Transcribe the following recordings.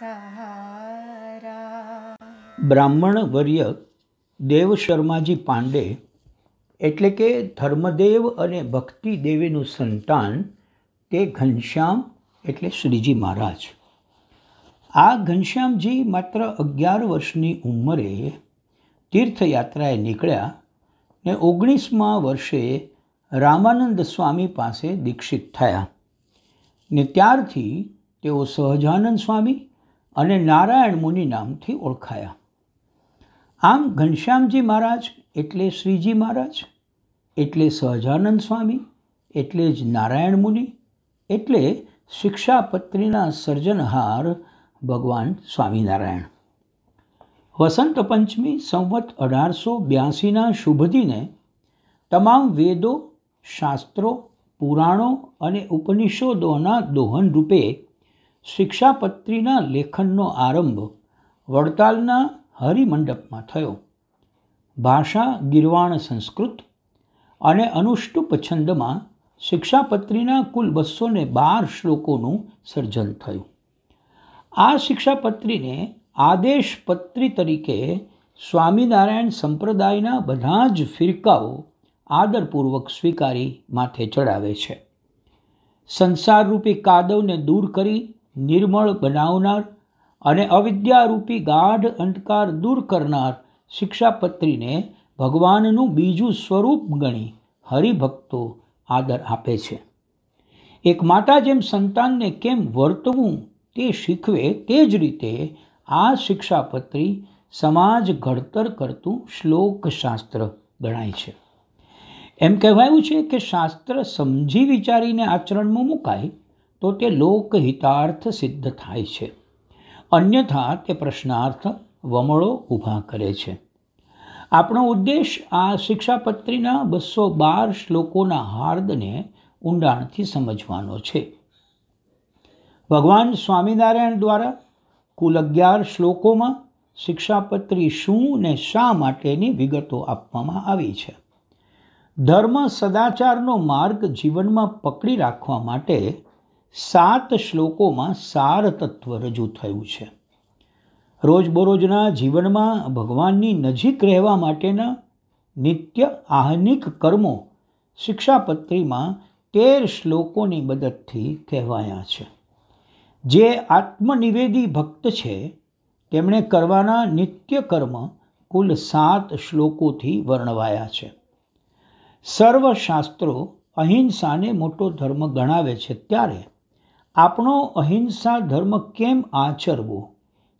સહારા બ્રાહ્મણ વર્ય દેવ શર્માજી પાંડે એટલે કે ધર્મદેવ અને ભક્તિ દેવીનું સંતાન તે ઘનશ્યામ એટલે શ્રીજી મહારાજ. આ ઘનશ્યામજી માત્ર અગિયાર વર્ષની ઉંમરે તીર્થયાત્રાએ નીકળ્યા ને ઓગણીસમા વર્ષે રામાનંદ સ્વામી પાસે દીક્ષિત થયા ને ત્યારથી તેઓ સહજાનંદ સ્વામી અને નારાયણ મુનિ નામથી ઓળખાયા. આમ ઘનશ્યામજી મહારાજ એટલે શ્રીજી મહારાજ, એટલે સહજાનંદ સ્વામી, એટલે જ નારાયણ મુનિ, એટલે શિક્ષાપત્રીના સર્જનહાર ભગવાન સ્વામિનારાયણ. વસંત પંચમી સંવત અઢારસો બ્યાસીના શુભદિને તમામ વેદો, શાસ્ત્રો, પુરાણો અને ઉપનિષદોના દોહન રૂપે શિક્ષાપત્રીના લેખનનો આરંભ વડતાલના હરિમંડપમાં થયો. ભાષા ગિરવાણ સંસ્કૃત અને અનુષ્ટુપ છંદમાં શિક્ષાપત્રીના કુલ બસો ને બાર શ્લોકોનું સર્જન થયું. આ શિક્ષાપત્રીને આદેશપત્રી તરીકે સ્વામિનારાયણ સંપ્રદાયના બધા જ ફિરકાઓ આદરપૂર્વક સ્વીકારી માથે ચડાવે છે. સંસારરૂપી કાદવને દૂર કરી નિર્મળ બનાવનાર અને અવિદ્યારૂપી ગાઢ અંધકાર દૂર કરનાર શિક્ષાપત્રીને ભગવાનનું બીજું સ્વરૂપ ગણી હરિભક્તો આદર આપે છે. એક માતા જેમ સંતાનને કેમ વર્તવું તે શીખવે તે જ રીતે આ શિક્ષાપત્રી સમાજ ઘડતર કરતું શ્લોકશાસ્ત્ર ગણાય છે. એમ કહેવાયું છે કે શાસ્ત્ર સમજી વિચારીને આચરણમાં મુકાય તો તે લોકહિતાર્થ સિદ્ધ થાય છે. અન્યથા તે પ્રશ્નાર્થ વમળો ઊભા કરે છે. આપણો ઉદ્દેશ આ શિક્ષાપત્રીના બસો બાર શ્લોકોના હાર્દને ઊંડાણથી સમજવાનો છે. ભગવાન સ્વામિનારાયણ દ્વારા કુલ અગિયાર શ્લોકોમાં શિક્ષાપત્રી શું ને શા માટેની વિગતો આપવામાં આવી છે. ધર્મ સદાચારનો માર્ગ જીવનમાં પકડી રાખવા માટે સાત શ્લોકોમાં સાર તત્વ રજૂ થયું છે. રોજબરોજના જીવનમાં ભગવાનની નજીક રહેવા માટેના નિત્ય આહનિક કર્મો શિક્ષાપત્રીમાં તેર શ્લોકોની મદદથી કહેવાયા છે. જે આત્મનિવેદી ભક્ત છે, તેમણે કરવાના નિત્ય કર્મ કુલ સાત શ્લોકોથી વર્ણવાયા છે. સર્વશાસ્ત્રો અહિંસાને મોટો ધર્મ ગણાવે છે ત્યારે આપણો અહિંસા ધર્મ કેમ આચરવો?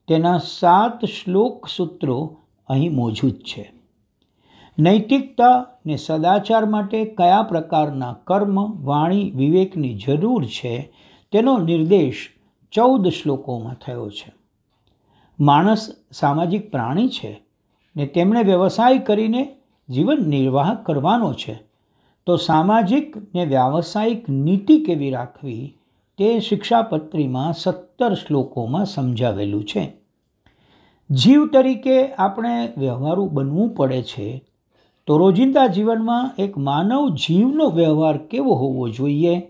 તેના સાત શ્લોક સૂત્રો અહીં મોજૂદ છે. નૈતિકતા ને સદાચાર માટે કયા પ્રકારના કર્મ, વાણી, વિવેકની જરૂર છે તેનો નિર્દેશ ચૌદ શ્લોકોમાં થયો છે. માણસ સામાજિક પ્રાણી છે ને તેમણે વ્યવસાય કરીને જીવન નિર્વાહ કરવાનો છે. તો સામાજિક ને વ્યાવસાયિક નીતિ કેવી રાખવી? તે શિક્ષાપત્રીમાં સત્તર શ્લોકોમાં સમજાવેલું છે. જીવ તરીકે આપણે વ્યવહારુ બનવું પડે છે, તો રોજિંદા જીવનમાં એક માનવ જીવનો વ્યવહાર કેવો હોવો જોઈએ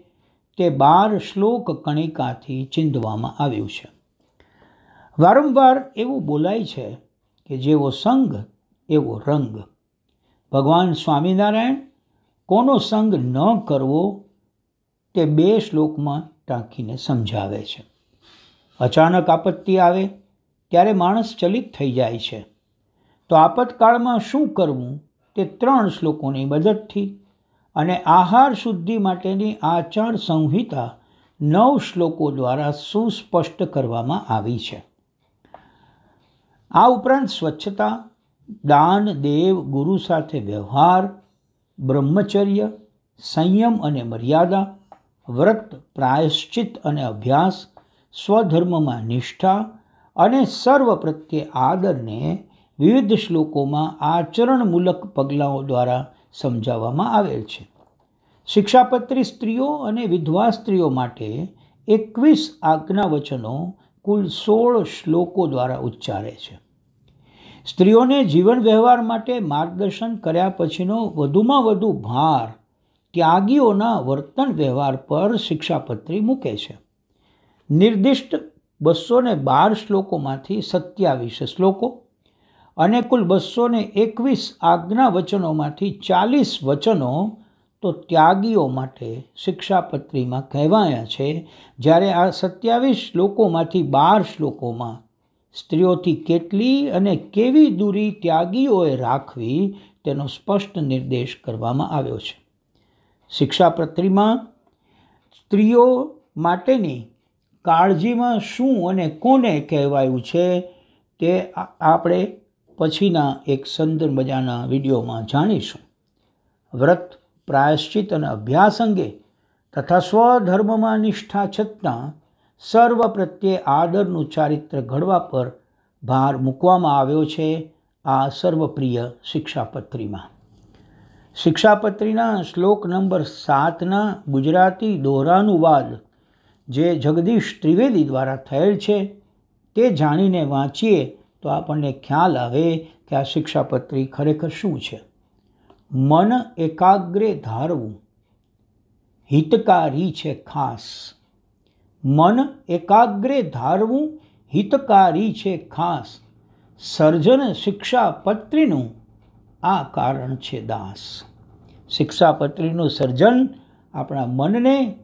તે બાર શ્લોક કણિકાથી ચિંધવામાં આવ્યું છે. વારંવાર એવું બોલાય છે કે જેવો સંગ, એવો રંગ. ભગવાન સ્વામિનારાયણ કોનો સંગ ન કરવો તે બે શ્લોકમાં ટાંકીને સમજાવે છે. અચાનક આપત્તિ આવે ત્યારે માણસ ચલિત થઈ જાય છે. તો આપતકાળમાં શું કરવું? તે ત્રણ શ્લોકોની મદદથી અને આહાર શુદ્ધિ માટેની આચાર સંહિતા નવ શ્લોકો દ્વારા સુસ્પષ્ટ કરવામાં આવી છે. આ ઉપરાંત સ્વચ્છતા, દાન, દેવ, ગુરુ સાથે વ્યવહાર, બ્રહ્મચર્ય, સંયમ અને મર્યાદા વ્રત, પ્રાયશ્ચિત અને અભ્યાસ, સ્વધર્મમાં નિષ્ઠા અને સર્વ પ્રત્યે આદરને વિવિધ શ્લોકોમાં આચરણમૂલક પગલાઓ દ્વારા સમજાવવામાં આવેલ છે. શિક્ષાપત્રી સ્ત્રીઓ અને વિધવા સ્ત્રીઓ માટે એકવીસ આજ્ઞા વચનો કુલ સોળ શ્લોકો દ્વારા ઉચ્ચારે છે. સ્ત્રીઓને જીવન વ્યવહાર માટે માર્ગદર્શન કર્યા પછીનો વધુમાં વધુ ભાર ત્યાગીઓના વર્તન વ્યવહાર પર શિક્ષાપત્રી મૂકે છે. નિર્દિષ્ટ બસો ને બાર શ્લોકોમાંથી સત્યાવીસ શ્લોકો અને કુલ બસો ને એકવીસ આજ્ઞા વચનોમાંથી ચાલીસ વચનો તો ત્યાગીઓ માટે શિક્ષાપત્રીમાં કહેવાયા છે. જ્યારે આ સત્યાવીસ શ્લોકોમાંથી બાર શ્લોકોમાં સ્ત્રીઓથી કેટલી અને કેવી દૂરી ત્યાગીઓએ રાખવી તેનો સ્પષ્ટ નિર્દેશ કરવામાં આવ્યો છે. શિક્ષાપત્રીમાં સ્ત્રીઓ માટેની કાળજીમાં શું અને કોને કહેવાયું છે તે આપણે પછીના એક સુંદર મજાના વિડીયોમાં જાણીશું. વ્રત, પ્રાયશ્ચિત અને અભ્યાસ અંગે તથા સ્વધર્મમાં નિષ્ઠા છતાં સર્વ પ્રત્યે આદરનું ચારિત્ર ઘડવા પર ભાર મૂકવામાં આવ્યો છે આ સર્વપ્રિય શિક્ષાપત્રીમાં. શિક્ષાપત્રીના શ્લોક નંબર સાતના ગુજરાતી દોહરાનુવાદ જે જગદીશ ત્રિવેદી દ્વારા થયેલ છે, તે જાણીને વાંચીએ તો આપણને ખ્યાલ આવે કે આ શિક્ષાપત્રી ખરેખર શું છે. મન એકાગ્રે ધારવું હિતકારી છે ખાસ. મન એકાગ્રે ધારવું હિતકારી છે ખાસ. સર્જન શિક્ષાપત્રીનું આ કારણ છે દાસ. શિક્ષાપત્રીનું સર્જન આપણા મનને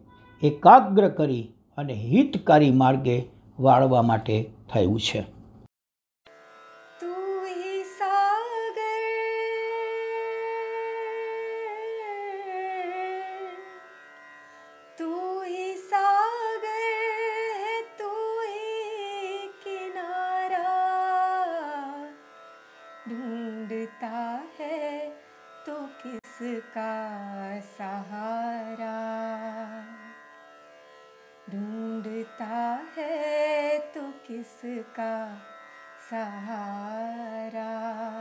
એકાગ્ર કરી અને હિતકારી માર્ગે વાળવા માટે થયું છે. है तो किसका सहारा? ढूंढता है तो किसका सहारा?